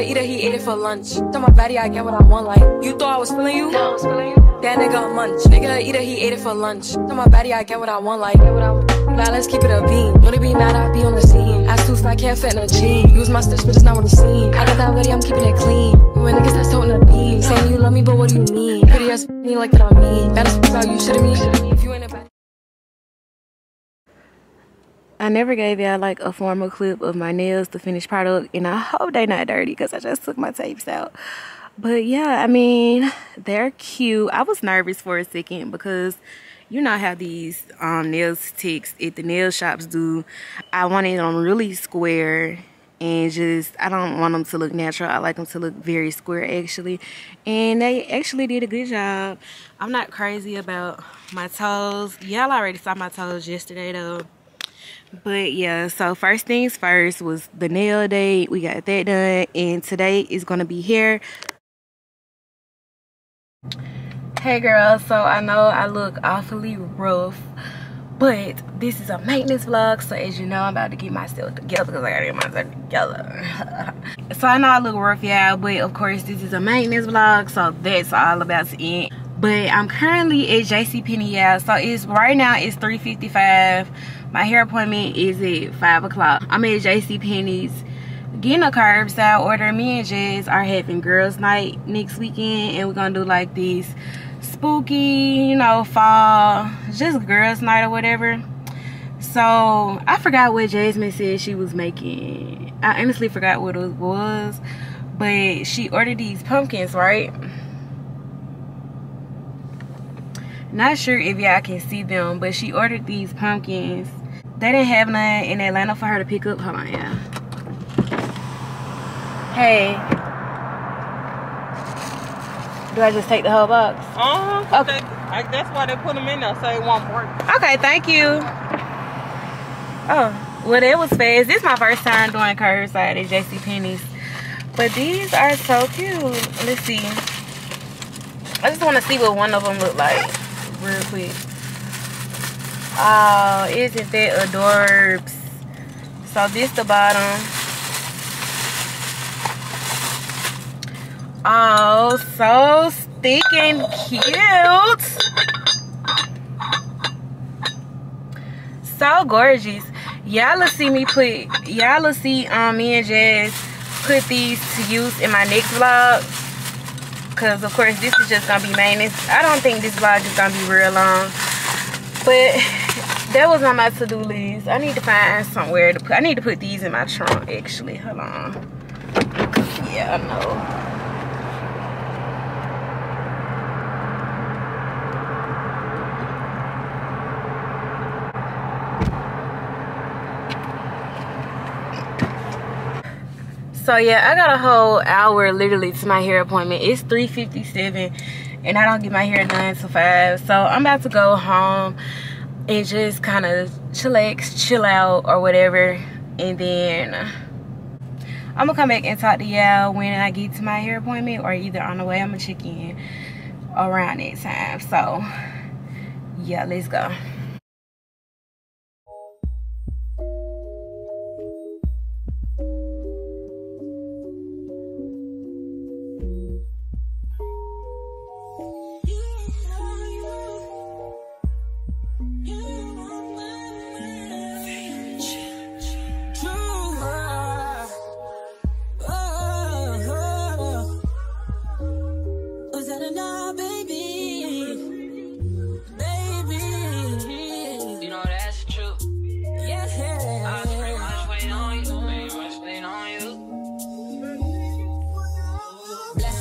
munch. Nigga eat it, he ate it for lunch. Tell my body I get what I want, like. You thought I was feeling you? No, I was feeling you. That nigga a munch. Nigga eat it, he ate it for lunch. Tell my body I get what I want, like. Now let's keep it a beam. Wanna be mad, I be on the scene. Ass too fat, can't fit in a jean. Use my stitch, but it's not what I'm seeing. I got that ready, I'm keeping it clean. When niggas that's toting the beam. Saying you love me, but what do you mean? Pretty ass me like that on me. Better speak out, you shouldn't me. If you ain't a bad. I never gave y'all like a formal clip of my nails, the finished product, and I hope they not dirty because I just took my tapes out. But yeah, I mean, they're cute. I was nervous for a second because you know how these um, nail techs at the nail shops do. I wanted them really square and just, I don't want them to look natural. I like them to look very square actually. And they actually did a good job. I'm not crazy about my toes. Y'all already saw my toes yesterday though but yeah so first things first was the nail date we got that done and today is gonna be hair. Hey girls so i know i look awfully rough but this is a maintenance vlog so as you know i'm about to get myself together because i gotta get myself together. So i know i look rough yeah but of course this is a maintenance vlog so that's all about to end. But i'm currently at jc penney yeah so it's right now it's 3:55 my hair appointment is at 5 o'clock. I'm at JC Penney's getting a curbside order. Me and Jazz are having girls night next weekend and we're gonna do like these spooky, you know, fall, just girls night or whatever. So I forgot what Jasmine said she was making. I honestly forgot what it was, but she ordered these pumpkins, right? Not sure if y'all can see them, but she ordered these pumpkins they didn't have none in Atlanta for her to pick up. Hold on, yeah. Hey. Do I just take the whole box? Uh-huh. Okay. They, I, that's why they put them in there so it won't break. Okay, thank you. Oh, well, it was fast. This is my first time doing curbside at J.C. Penney's. But these are so cute. Let's see. I just want to see what one of them look like real quick. Oh, isn't that adorbs? So this the bottom. Oh, so stinking cute. So gorgeous. Y'all see me put, y'all see um, me and Jazz put these to use in my next vlog. Because, of course, this is just going to be maintenance. I don't think this vlog is going to be real long. But that was on my to-do list. I need to find somewhere to put. I need to put these in my trunk, actually. Hold on. Yeah, I know. So yeah, I got a whole hour literally to my hair appointment. It's 3.57 and I don't get my hair done until 5. So I'm about to go home and just kind of chillax, chill out or whatever. And then I'm gonna come back and talk to y'all when I get to my hair appointment or either on the way I'm gonna check in around that time. So yeah, let's go.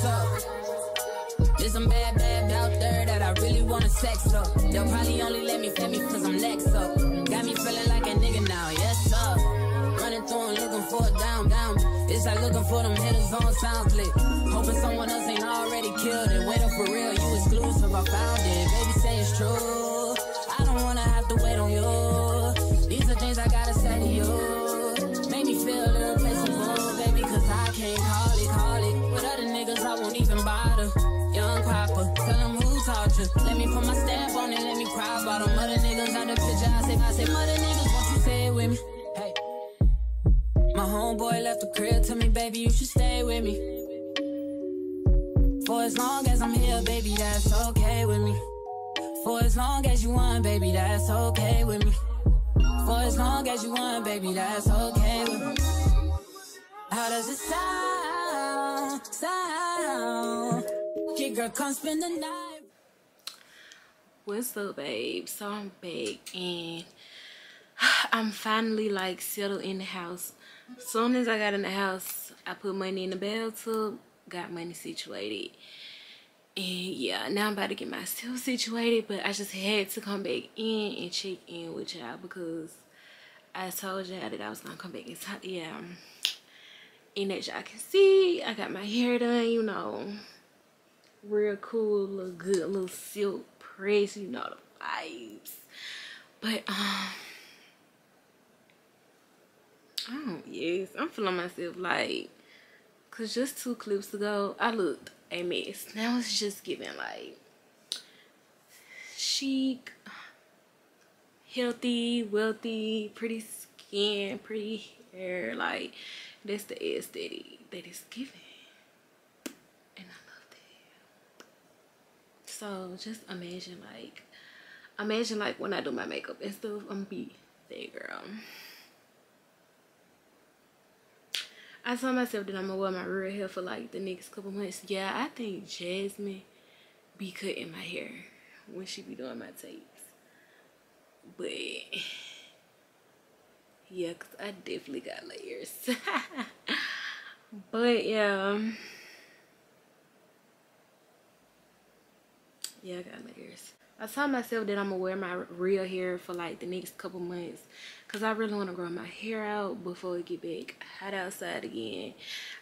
Up. There's some bad bad out there that I really wanna sex up. They'll probably only let me fed me cause I'm next up. Got me feeling like a nigga now, yes sir. Running through and looking for a down, down. It's like looking for them hitters on SoundClick. Hoping someone else ain't already killed it. Waiting for real, you exclusive, I found it. Baby say it's true. I don't wanna have to wait on you. Baby, you should stay with me. For as long as I'm here, baby, that's okay with me. For as long as you want, baby, that's okay with me. For as long as you want, baby, that's okay with me. How does it sound? Sound? Kid girl, come spend the night. What's up, babe? So I'm back and I'm finally like settled in the house. As soon as I got in the house, I put money in the bathtub, got money situated. And yeah, now I'm about to get myself situated, but I just had to come back in and check in with y'all because I told y'all that I was gonna come back and talk. Yeah, and as y'all can see, I got my hair done, you know, real cool, little good, little silk press, you know the vibes. But um, oh yes, I'm feeling myself like, cause just two clips ago I looked a mess. Now it's just giving like chic, healthy, wealthy, pretty skin, pretty hair. Like that's the aesthetic that it's giving. And I love that. So just imagine like imagine like when I do my makeup and stuff, I'm be that girl. I told myself that I'm gonna wear my real hair for like the next couple months. Yeah, I think Jasmine be cutting my hair when she be doing my tapes. But yeah, cause I definitely got layers. but yeah. Yeah, I got layers. I told myself that I'm gonna wear my real hair for like the next couple months because I really want to grow my hair out before it get back hot outside again.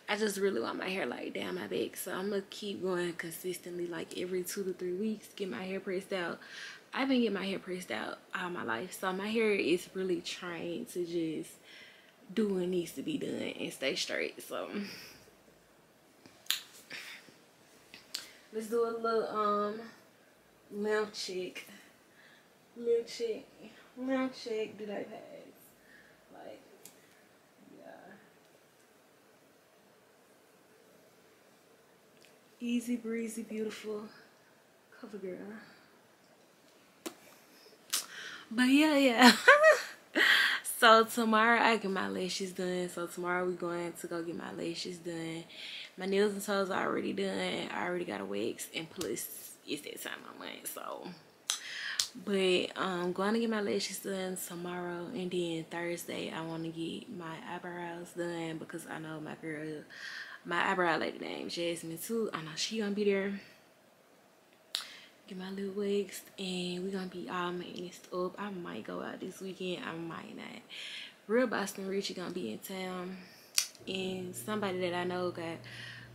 I just really want my hair like down my back. So I'm gonna keep going consistently like every two to three weeks, get my hair pressed out. I've been getting my hair pressed out all my life. So my hair is really trained to just do what needs to be done and stay straight. So let's do a little um check. Lamp check. Did I pass? Like, yeah. Easy breezy, beautiful cover girl. But yeah, yeah. so tomorrow I get my lashes done. So tomorrow we going to go get my lashes done. My nails and toes are already done. I already got a wax and plus it's that time of month. So but I'm going to get my lashes done tomorrow and then Thursday I want to get my eyebrows done because I know my girl my eyebrow lady named Jasmine too. I know she gonna be there. Get my little wigs and we're gonna be all maintenance up. I might go out this weekend. I might not. Real Boston Richey gonna be in town and somebody that I know got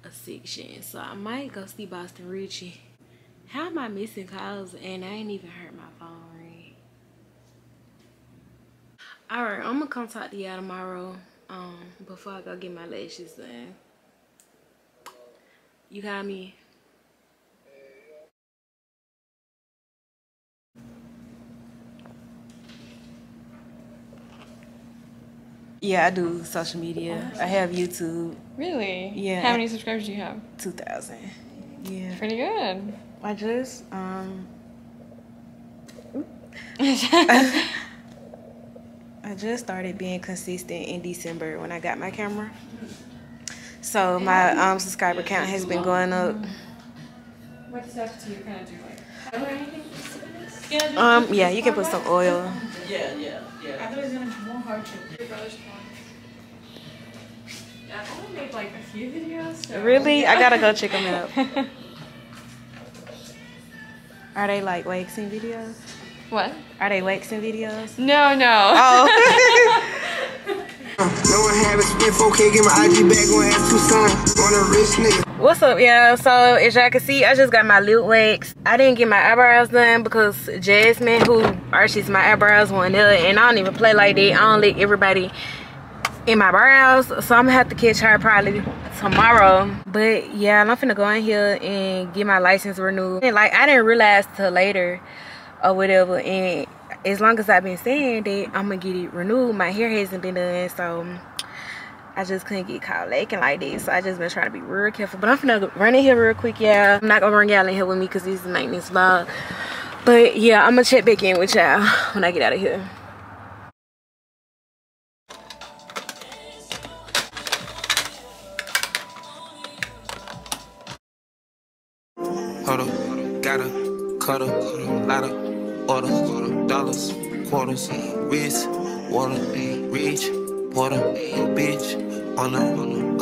a section. So I might go see Boston Richey. How am I missing calls and I ain't even heard my phone ring? Alright, I'm gonna come talk to y'all tomorrow um, before I go get my lashes done. You got me? Yeah, I do social media. I have YouTube. Really? Yeah. How many subscribers do you have? 2,000. Yeah. Pretty good. I just, um, I just started being consistent in December when I got my camera. So my um, subscriber count has been going up. what stuff do you kind of do? Like oil or anything? Um, yeah, you can put some oil. Yeah, yeah, I yeah. thought it was gonna be more hardship. Your brother's porn. Yeah, I've only made like a few videos. So. Really? I gotta go check them out. Are they like waxing videos? what? Are they waxing videos? No, no. Oh. No have it, spend 4K, get my IG back. On a rich nigga. What's up, y'all? So, as y'all can see, I just got my lip wax. I didn't get my eyebrows done because Jasmine, who arches my eyebrows, one there, and I don't even play like that. I don't let everybody in my brows, so I'm gonna have to catch her probably tomorrow. But yeah, I'm finna go in here and get my license renewed. And like, I didn't realize till later or whatever, and as long as I've been saying that I'm gonna get it renewed, my hair hasn't been done, so I just couldn't get caught lacking like this. So I just been trying to be real careful. But I'm gonna run in here real quick, yeah. I'm not gonna run y'all in here with me because this is maintenance vlog. But yeah, I'm gonna check back in with y'all when I get out of here. Water, reach, water, bitch, on a,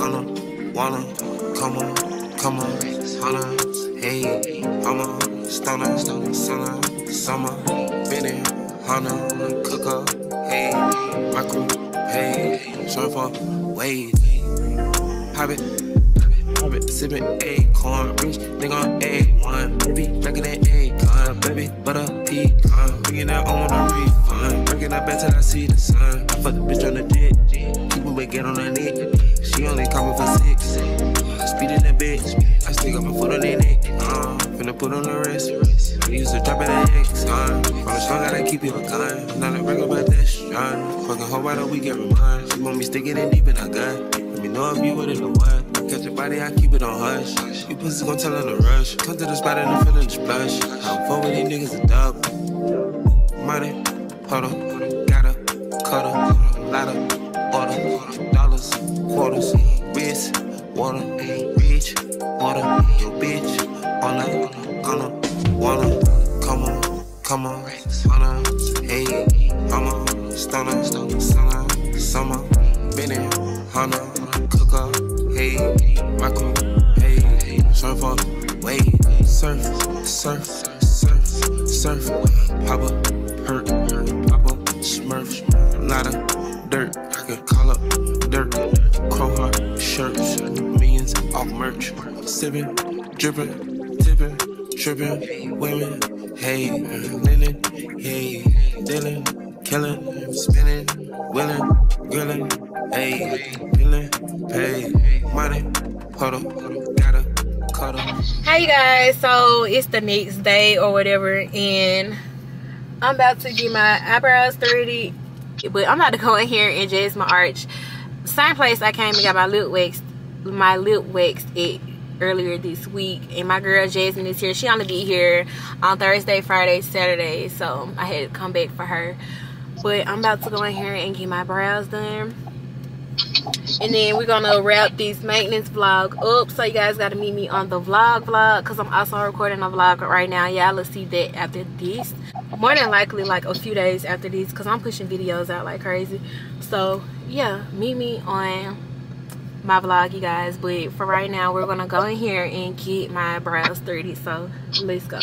on a, wanna, come on, come on, hunter, hey, I'm a stunner, stunner, summer, summer, Benny, hunter, cooker, hey, crew, hey, surfer, wave, hop it. I've been sipping acorn, rich nigga on A1. Baby, drinking that acorn, baby, butter pecan. Bringing that on a refund. Bringing that back till I see the sun. I fuck the bitch on the jet. People may get on her neck. She only coming for six. Speed in the bitch. I stick up my foot on their neck. Uh, finna put on the wrist. I used to drop it at X. Uh, on the strong, gotta keep it a gun. Not a regular, but that's strong. Fucking hoe, why don't we get remind? She want me sticking it deep in her gut. Let me know if you with it or what. Catch your body, I keep it on hush. You pussy gon' tell her to rush. Come to the spot and I'm feeling the splash. I'm fuck with these niggas a dub. Money, up, got a cutter, of order, dollars, quarters, wrist, water, reach, water, your bitch, on a, gonna, wanna, come on, come on, wanna, hey, I'm a stunner, stunner, summer, Benny, Hunter, cooker, hey, my crew, hey, surfer, wave, surf, surf, surf, surf, pop up, hurt, pop up, smurf, lot of dirt, I can call up dirt, crow heart, shirts, millions off merch, sipping, dripping, tipping, tripping, women, hey, linen, hey, dealing, killing, spinning, willing, grilling, hey, feeling, hey, money, hold up, gotta, cut. Hey you guys, so it's the next day or whatever, and I'm about to get my eyebrows threaded, but I'm about to go in here and just my arch. Same place I came and got my lip waxed, my lip waxed it earlier this week, and my girl Jasmine is here. She only be here on Thursday, Friday, Saturday, so I had to come back for her. But I'm about to go in here and get my brows done and then we're gonna wrap this maintenance vlog up. So you guys gotta meet me on the vlog vlog because i'm also recording a vlog right now. Y'all will see that after this. More than likely like a few days after this because i'm pushing videos out like crazy. So yeah meet me on my vlog you guys. But for right now we're gonna go in here and get my brows 30 so let's go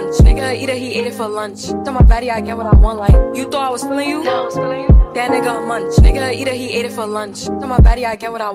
That nigga. Either he ate it for lunch. Tell my body I get what I want. Like you thought I was feeling you? No, I was feeling you. That nigga munch. Nigga either he ate it for lunch. Tell my body I get what I want.